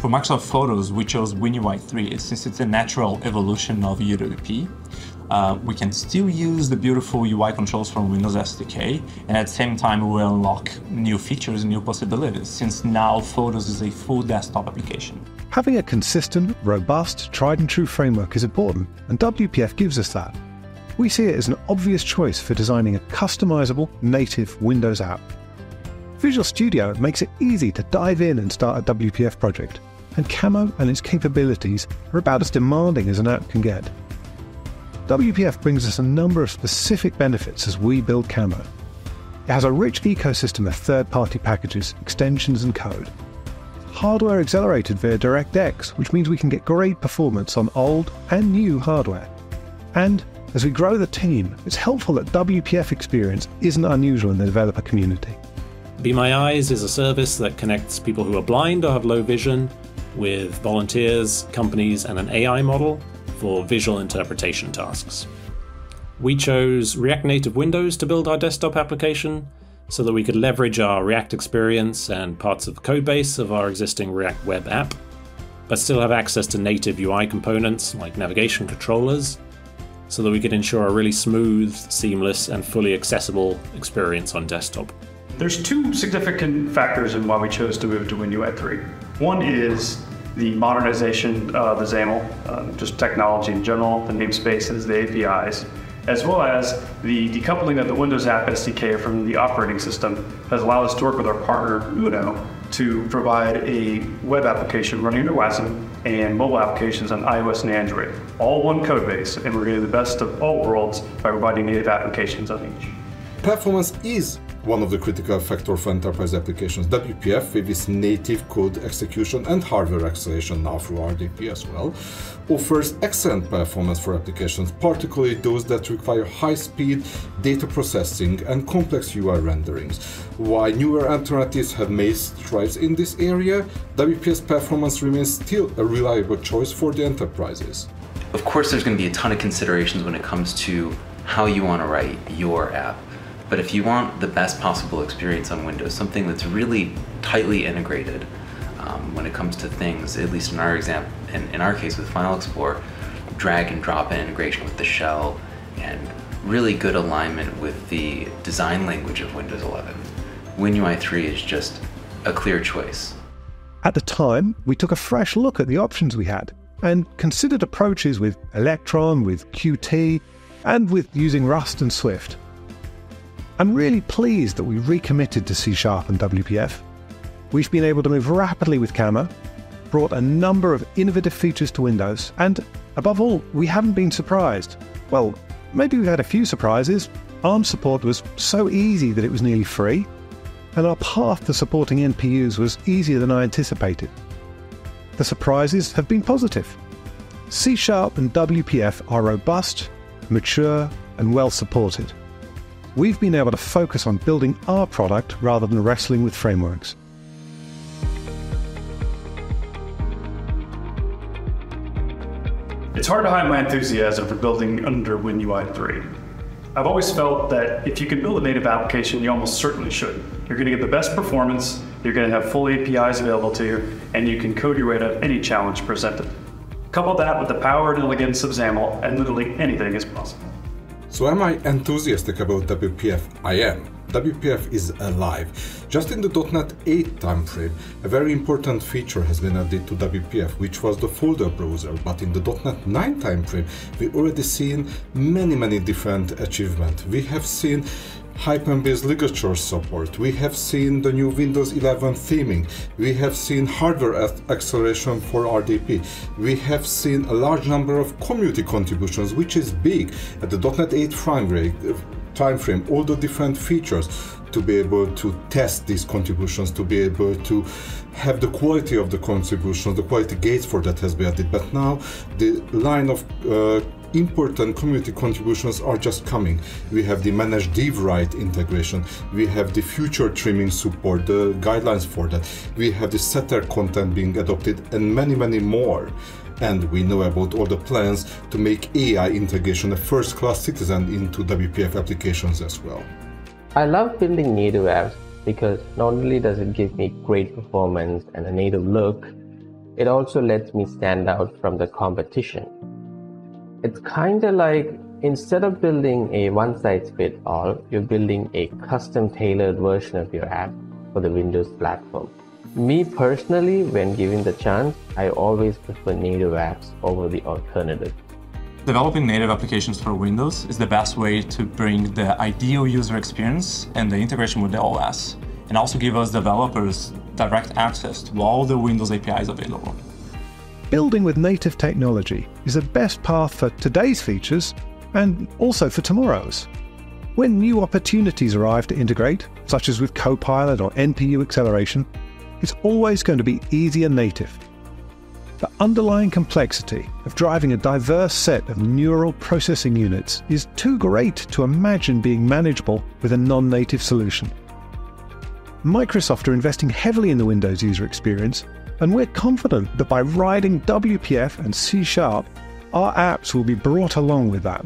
For Microsoft Photos, we chose WinUI 3 since it's a natural evolution of UWP. Uh, we can still use the beautiful UI controls from Windows SDK, and at the same time, we will unlock new features and new possibilities, since now Photos is a full desktop application. Having a consistent, robust, tried and true framework is important, and WPF gives us that. We see it as an obvious choice for designing a customizable, native Windows app. Visual Studio makes it easy to dive in and start a WPF project, and Camo and its capabilities are about as demanding as an app can get. WPF brings us a number of specific benefits as we build Camo. It has a rich ecosystem of third-party packages, extensions and code. Hardware accelerated via DirectX, which means we can get great performance on old and new hardware. And as we grow the team, it's helpful that WPF experience isn't unusual in the developer community. Be My Eyes is a service that connects people who are blind or have low vision with volunteers, companies, and an AI model for visual interpretation tasks. We chose React Native Windows to build our desktop application so that we could leverage our React experience and parts of the codebase of our existing React web app, but still have access to native UI components like navigation controllers, so that we could ensure a really smooth, seamless, and fully accessible experience on desktop. There's two significant factors in why we chose to move to WinUI 3. One is the modernization of the XAML, uh, just technology in general, the namespaces, the APIs, as well as the decoupling of the Windows App SDK from the operating system has allowed us to work with our partner Uno to provide a web application running under WASM and mobile applications on iOS and Android, all one code base, and we're getting the best of all worlds by providing native applications on each. Performance is one of the critical factors for enterprise applications. WPF, with its native code execution and hardware acceleration now through RDP as well, offers excellent performance for applications, particularly those that require high-speed data processing and complex UI renderings. While newer alternatives have made strides in this area, WPF's performance remains still a reliable choice for the enterprises. Of course, there's going to be a ton of considerations when it comes to how you want to write your app but if you want the best possible experience on Windows, something that's really tightly integrated um, when it comes to things, at least in our example, in, in our case with File Explorer, drag and drop in integration with the shell and really good alignment with the design language of Windows 11. WinUI 3 is just a clear choice. At the time, we took a fresh look at the options we had and considered approaches with Electron, with Qt, and with using Rust and Swift. I'm really pleased that we recommitted to C Sharp and WPF. We've been able to move rapidly with Camo, brought a number of innovative features to Windows, and above all, we haven't been surprised. Well, maybe we've had a few surprises. ARM support was so easy that it was nearly free, and our path to supporting NPUs was easier than I anticipated. The surprises have been positive. C Sharp and WPF are robust, mature, and well supported we've been able to focus on building our product rather than wrestling with frameworks. It's hard to hide my enthusiasm for building under WinUI 3. I've always felt that if you can build a native application, you almost certainly should. You're going to get the best performance, you're going to have full APIs available to you, and you can code your way out of any challenge presented. Couple that with the power and elegance of XAML, and literally anything is possible. So am I enthusiastic about WPF? I am. WPF is alive. Just in the .NET 8 timeframe, a very important feature has been added to WPF, which was the folder browser. But in the .NET 9 timeframe, we already seen many, many different achievements. We have seen Hyphen-based ligature support, we have seen the new Windows 11 theming, we have seen hardware acceleration for RDP, we have seen a large number of community contributions, which is big. At the .NET 8 time frame, all the different features to be able to test these contributions, to be able to have the quality of the contributions, the quality gates for that has been added. But now the line of uh, important community contributions are just coming. We have the managed DWrite integration, we have the future trimming support, the guidelines for that, we have the setter content being adopted, and many, many more. And we know about all the plans to make AI integration a first class citizen into WPF applications as well. I love building native apps because not only does it give me great performance and a native look, it also lets me stand out from the competition. It's kind of like instead of building a one size fits all, you're building a custom tailored version of your app for the Windows platform. Me personally, when given the chance, I always prefer native apps over the alternative. Developing native applications for Windows is the best way to bring the ideal user experience and the integration with the OS, and also give us developers direct access to all the Windows APIs available. Building with native technology is the best path for today's features and also for tomorrow's. When new opportunities arrive to integrate, such as with Copilot or NPU acceleration, it's always going to be easier native. The underlying complexity of driving a diverse set of neural processing units is too great to imagine being manageable with a non native solution. Microsoft are investing heavily in the Windows user experience, and we're confident that by riding WPF and C Sharp, our apps will be brought along with that.